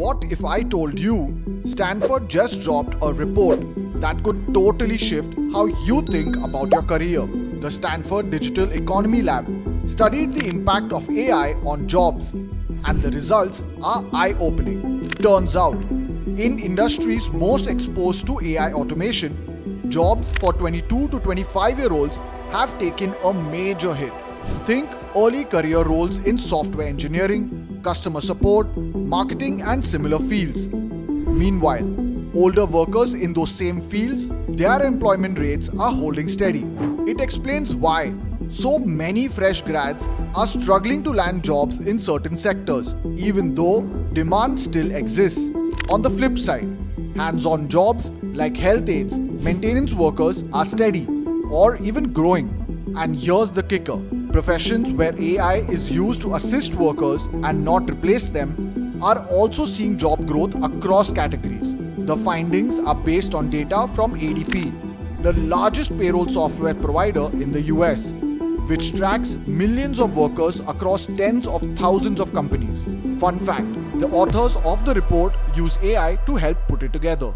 What if I told you Stanford just dropped a report that could totally shift how you think about your career? The Stanford Digital Economy Lab studied the impact of AI on jobs, and the results are eye opening. Turns out, in industries most exposed to AI automation, jobs for 22 to 25 year olds have taken a major hit. Think early career roles in software engineering, customer support, marketing, and similar fields. Meanwhile, older workers in those same fields, their employment rates are holding steady. It explains why so many fresh grads are struggling to land jobs in certain sectors, even though demand still exists. On the flip side, hands on jobs like health aides, maintenance workers are steady or even growing. And here's the kicker professions where AI is used to assist workers and not replace them are also seeing job growth across categories. The findings are based on data from ADP, the largest payroll software provider in the US, which tracks millions of workers across tens of thousands of companies. Fun fact the authors of the report use AI to help put it together.